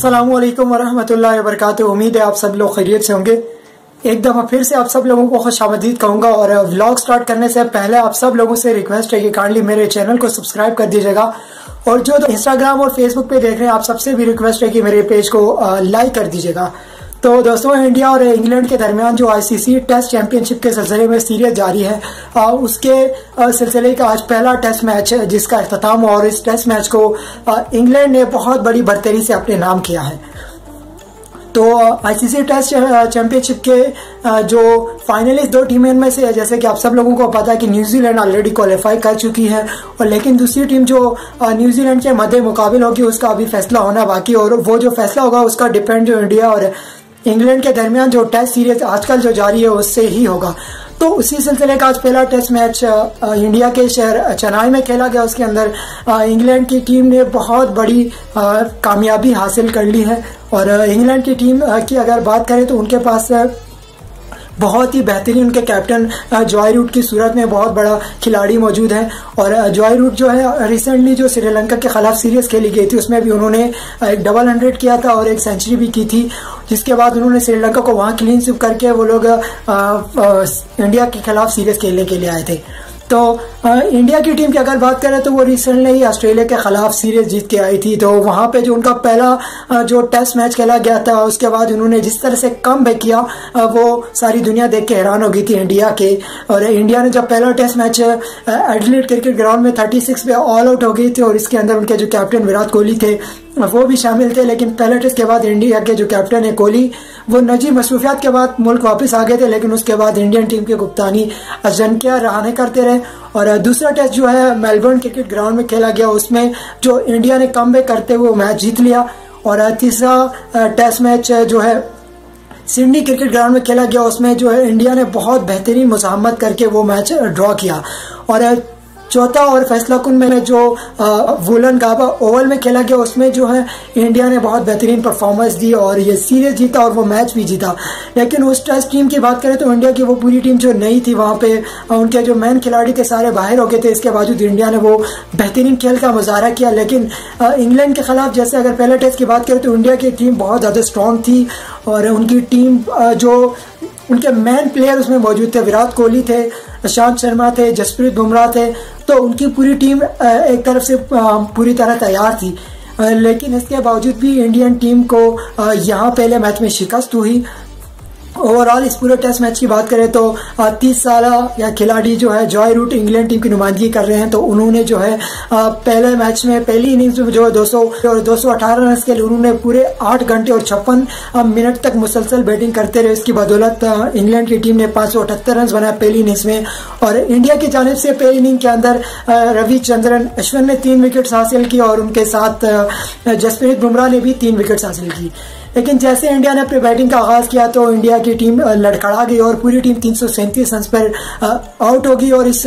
असलम वरहमतुल्लाहि वबरकातुहू उम्मीद है आप सब लोग खैरियत से होंगे। एक दफ़ा फिर से आप सब लोगों को खुश आमदीद कहूँगा और व्लॉग स्टार्ट करने से पहले आप सब लोगों से रिक्वेस्ट है कि काइंडली मेरे चैनल को सब्सक्राइब कर दीजिएगा। और जो इंस्टाग्राम और फेसबुक पे देख रहे हैं, आप सबसे भी रिक्वेस्ट है कि मेरे पेज को लाइक कर दीजिएगा। तो दोस्तों इंडिया और इंग्लैंड के दरमियान जो आईसीसी टेस्ट चैंपियनशिप के सिलसिले में सीरीज़ जारी है आ, उसके सिलसिले का आज पहला टेस्ट मैच है जिसका अख्ताम और इस टेस्ट मैच को इंग्लैंड ने बहुत बड़ी बढ़तरी से अपने नाम किया है। तो आईसीसी टेस्ट चैंपियनशिप के जो फाइनलिस्ट दो टीमें इनमें से है जैसे कि आप सब लोगों को पता है कि न्यूजीलैंड ऑलरेडी क्वालिफाई कर चुकी है और लेकिन दूसरी टीम जो न्यूजीलैंड के मध्य मुकाबले होगी उसका अभी फैसला होना बाकी और वो जो फैसला होगा उसका डिपेंड जो इंडिया और इंग्लैंड के दरमियान जो टेस्ट सीरीज़ आजकल जो जारी है, उससे ही होगा। तो उसी सिलसिले का आज पहला टेस्ट मैच इंडिया के शहर चेन्नई में खेला गया। उसके अंदर इंग्लैंड की टीम ने बहुत बड़ी कामयाबी हासिल कर ली है। और इंग्लैंड की टीम की अगर बात करें तो उनके पास बहुत ही बेहतरीन उनके कैप्टन जॉय रूट की सूरत में बहुत बड़ा खिलाड़ी मौजूद है। और जॉय रूट जो है, रिसेंटली जो श्रीलंका के खिलाफ सीरीज़ खेली गई थी, उसमें भी उन्होंने एक डबल हंड्रेड किया था और एक सेंचुरी भी की थी। जिसके बाद उन्होंने श्रीलंका को वहाँ क्लीन स्विप करके वो लोग इंडिया के खिलाफ सीरीज़ खेलने के लिए आए थे। तो इंडिया की टीम की अगर बात करें तो वो रिसेंटली ऑस्ट्रेलिया के खिलाफ सीरीज़ जीत के आई थी। तो वहाँ पे जो उनका पहला जो टेस्ट मैच खेला गया था, उसके बाद उन्होंने जिस तरह से कम बैक किया वो सारी दुनिया देख के हैरान हो गई थी इंडिया के। और इंडिया ने जब पहला test match Adelaide cricket ground में 36 पे ऑल आउट हो गई थी और इसके अंदर उनके जो कैप्टन विराट कोहली थे वो भी शामिल थे, लेकिन पहले टेस्ट के बाद इंडिया के जो कैप्टन है कोहली, वो नजी मसरूफियात के बाद मुल्क वापस आ गए थे, लेकिन उसके बाद इंडियन टीम के गुप्तानी अजनकिया रहाने करते रहे। और दूसरा टेस्ट जो है, मेलबर्न क्रिकेट ग्राउंड में खेला गया, उसमें जो इंडिया ने कम करते हुए मैच जीत लिया। और तीसरा टेस्ट मैच जो है, सिडनी क्रिकेट ग्राउंड में खेला गया, उसमें जो है, इंडिया ने बहुत बेहतरीन मुजामत करके वो मैच ड्रॉ किया। और चौथा और फैसला कुन में जो वुलन गाबा ओवल में खेला गया, उसमें जो है, इंडिया ने बहुत बेहतरीन परफॉर्मेंस दी और ये सीरीज़ जीता और वो मैच भी जीता। लेकिन उस टेस्ट टीम की बात करें तो इंडिया की वो पूरी टीम जो नहीं थी वहाँ पे उनके जो मेन खिलाड़ी थे, सारे बाहर हो गए थे। इसके बावजूद इंडिया ने वो बेहतरीन खेल का मुजाहरा किया। लेकिन इंग्लैंड के खिलाफ जैसे अगर पहले टेस्ट की बात करें तो इंडिया की टीम बहुत ज़्यादा स्ट्रांग थी और उनकी टीम जो उनके मेन प्लेयर उसमें मौजूद थे, विराट कोहली थे अशांत शर्मा थे, जसप्रीत बुमराह थे तो उनकी पूरी टीम एक तरफ़ से पूरी तरह तैयार थी। लेकिन इसके बावजूद भी इंडियन टीम को यहाँ पहले मैच में शिकस्त हुई। ओवरऑल इस पूरे टेस्ट मैच की बात करें तो तीस साल या खिलाड़ी जो है जॉय रूट इंग्लैंड टीम की नुमाइंदगी कर रहे हैं तो उन्होंने जो है पहले मैच में, पहली इनिंग्स में जो है 200 और 218 रन के लिए उन्होंने पूरे आठ घंटे और छप्पन मिनट तक मुसलसल बैटिंग करते रहे। इसकी बदौलत इंग्लैंड की टीम ने पाँच रन बनाया पहली इनिंग्स में। और इंडिया की जानब से पहली इनिंग के अंदर रविचंद्रन अश्विन ने तीन विकेट हासिल की और उनके साथ जसप्रीत बुमराह ने भी तीन विकेट हासिल की। लेकिन जैसे इंडिया ने अपनी बैटिंग का आगाज़ किया तो इंडिया की टीम लड़खड़ा गई और पूरी टीम तीन सौ सैंतीस रन पर आउट होगी और इस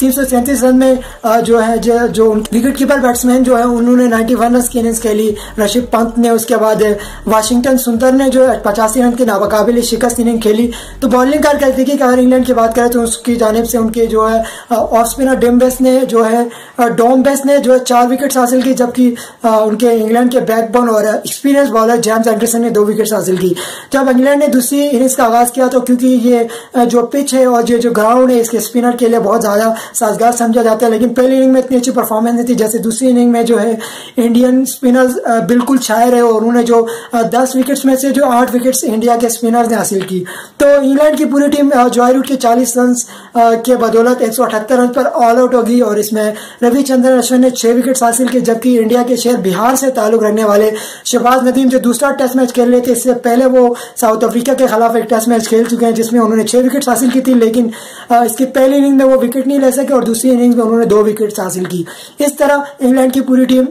तीन सौ सैंतीस रन में जो है जो, जो विकेट कीपर बैट्समैन जो है उन्होंने 91 रन की इनिंग्स खेली। रशीद पंत ने उसके बाद वाशिंगटन सुंदर ने जो पचासी रन की नाबकाबिल शिकस्त इनिंग खेली। तो बॉलिंग कारकर्दगी की अगर इंग्लैंड की बात करें तो उसकी जानब से उनके जो है ऑफ़ स्पिनर डिम ने जो है डोम बेस ने जो है चार विकेट हासिल की जबकि उनके इंग्लैंड के बैकबोन और एक्सपीरियंस बॉलर जेम्स एंडरसन ने दो विकेट हासिल की। जब इंग्लैंड ने दूसरी इनिंग्स का आगाज़ किया तो क्योंकि ये जो पिच है और ये जो ग्राउंड है इसके स्पिनर के लिए बहुत ज़्यादा साजगार समझा जाता है, लेकिन पहली इनिंग में इतनी अच्छी परफॉर्मेंस नहीं थी, जैसे दूसरी इनिंग में जो है इंडियन स्पिनर्स बिल्कुल छाए रहे और उन्होंने जो दस विकेट्स में से जो आठ विकेट्स इंडिया के स्पिनर्स ने हासिल की। तो इंग्लैंड की पूरी टीम जॉय रूट के चालीस रन के बदौलत एक सौ अठहत्तर रन पर ऑल आउट होगी और इसमें रविचंद्रन अश्विन ने छह विकेट हासिल किए, जबकि इंडिया के शहर बिहार से ताल्लुक रखने वाले शहबाज नदीम जो दूसरा टेस्ट मैच खेल रहे थे, इससे पहले वो साउथ अफ्रीका के खिलाफ एक टेस्ट मैच खेल चुके हैं, जिसमें उन्होंने छह विकेट हासिल की थी, लेकिन इसकी पहली इनिंग में वो विकेट नहीं ले सके और दूसरी इनिंग्स में उन्होंने दो विकेट हासिल की। इस तरह इंग्लैंड की पूरी टीम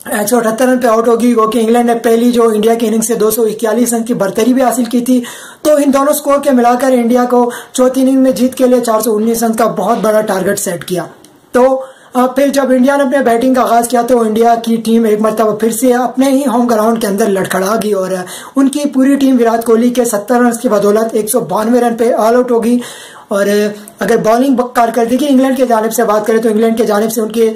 एक सौ अठहत्तर रन पे आउट होगी, क्योंकि इंग्लैंड ने पहली जो इंडिया की इनिंग से दो सौ इक्यालीस रन की बढ़तरी भी हासिल की थी। तो इन दोनों स्कोर के मिलाकर इंडिया को चौथी इनिंग में जीत के लिए चार सौ उन्नीस रन का बहुत बड़ा टारगेट सेट किया। तो फिर जब इंडिया ने अपने बैटिंग का आगाज़ किया तो इंडिया की टीम एक मरतबा फिर से अपने ही होम ग्राउंड के अंदर लड़खड़ा गई और उनकी पूरी टीम विराट कोहली के सत्तर रन की बदौलत एक सौ बानवे रन पे ऑल आउट होगी। और अगर बॉलिंग कारकर्दगी इंग्लैंड के जानब से बात करें तो इंग्लैंड के जानब से उनके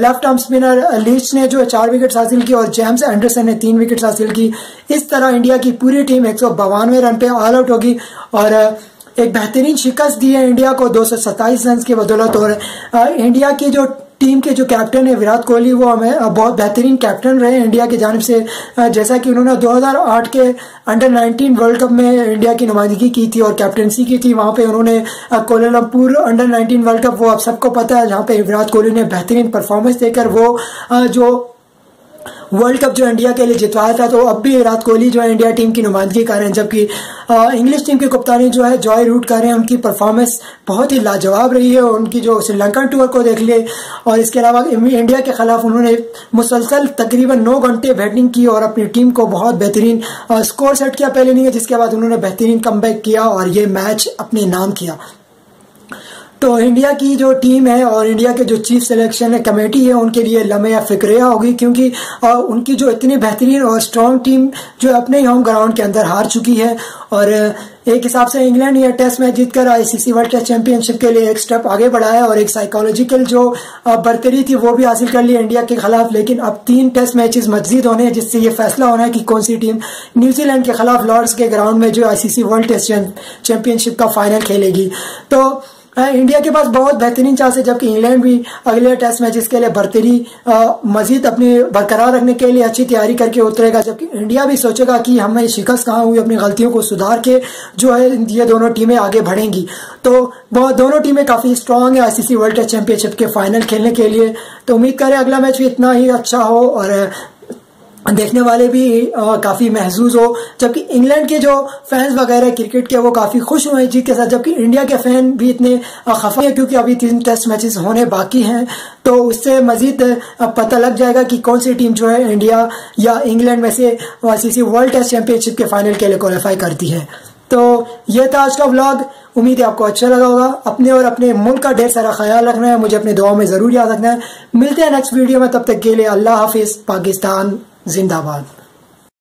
लेफ़्ट आर्म स्पिनर लीच ने जो चार विकेट हासिल की और जेम्स एंडरसन ने तीन विकेट हासिल की। इस तरह इंडिया की पूरी टीम एक रन पे ऑल आउट होगी और एक बेहतरीन शिकस्त दी है इंडिया को, दो सौ सत्ताईस रन की बदौलत और इंडिया की जो टीम के जो कैप्टन है, विराट कोहली, वो हमें बहुत बेहतरीन कैप्टन रहे इंडिया की जानब से। जैसा कि उन्होंने 2008 के अंडर 19 वर्ल्ड कप में इंडिया की नुमाइंदगी की थी और कैप्टनसी की थी, वहाँ पे उन्होंने कोलमपुर अंडर 19 वर्ल्ड कप वो आप सबको पता है, जहाँ पे विराट कोहली ने बेहतरीन परफॉर्मेंस देकर वो जो वर्ल्ड कप जो इंडिया के लिए जितवाया था तो अब भी विराट कोहली जो है इंडिया टीम की नुमाइंदगी कर रहे हैं, जबकि इंग्लिश टीम की कप्तानी जो है, जॉय रूट कर रहे हैं। उनकी परफॉर्मेंस बहुत ही लाजवाब रही है उनकी जो श्रीलंकन टूर को देख लिए, और इसके अलावा इंडिया के खिलाफ उन्होंने मुसलसल तकरीबन नौ घंटे बैटिंग की, और अपनी टीम को बहुत बेहतरीन स्कोर सेट किया। पहले नहीं है, जिसके बाद उन्होंने बेहतरीन कम किया, और ये मैच अपने नाम किया। तो इंडिया की जो टीम है और इंडिया के जो चीफ सिलेक्शन कमेटी है, उनके लिए लम्हे या फिक्रिया होगी क्योंकि उनकी जो इतनी बेहतरीन और स्ट्रॉन्ग टीम जो अपने ही होम ग्राउंड के अंदर हार चुकी है। और, एक हिसाब से इंग्लैंड ये टेस्ट मैच जीतकर आईसीसी वर्ल्ड टेस्ट चैंपियनशिप के लिए एक स्टेप आगे बढ़ा है और एक साइकोलॉजिकल जो बर्तरी थी वो भी हासिल कर ली इंडिया के खिलाफ। लेकिन अब तीन टेस्ट मैचेस मजीद होने हैं, जिससे ये फैसला होना है कि कौन सी टीम न्यूजीलैंड के खिलाफ लॉर्ड्स के ग्राउंड में जो आईसीसी वर्ल्ड टेस्ट चैंपियनशिप का फाइनल खेलेगी। तो इंडिया के पास बहुत बेहतरीन चांस है, जबकि इंग्लैंड भी अगले टेस्ट मैच के लिए बरतरी मजीद अपनी बरकरार रखने के लिए अच्छी तैयारी करके उतरेगा, जबकि इंडिया भी सोचेगा कि हमें शिकस्त कहाँ हुई, अपनी गलतियों को सुधार के जो है, ये दोनों टीमें आगे बढ़ेंगी। तो दोनों टीमें काफ़ी स्ट्रांग है आईसीसी वर्ल्ड टेस्ट चैंपियनशिप के फाइनल खेलने के लिए। तो उम्मीद करें अगला मैच भी इतना ही अच्छा हो और देखने वाले भी आ, काफ़ी महसूस हो। जबकि इंग्लैंड के जो फैंस वगैरह क्रिकेट के वो काफ़ी खुश हुए जीत के साथ। जबकि इंडिया के फ़ैन भी इतने खफा हैं क्योंकि अभी तीन टेस्ट मैचेस होने बाकी हैं। तो उससे मजीद पता लग जाएगा कि कौन सी टीम जो है इंडिया या इंग्लैंड में से आईसीसी वर्ल्ड टेस्ट चैंपियनशिप के फाइनल के लिए क्वालिफाई करती है। तो ये था आज का व्लॉग उम्मीद है आपको अच्छा लगा होगा। अपने और अपने मुल्क का ढेर सारा ख्याल रखना है। मुझे अपने दुआओं में ज़रूर याद रखना है। मिलते हैं नेक्स्ट वीडियो में। तब तक के लिए अल्लाह हाफिज पाकिस्तान। जिंदाबाद।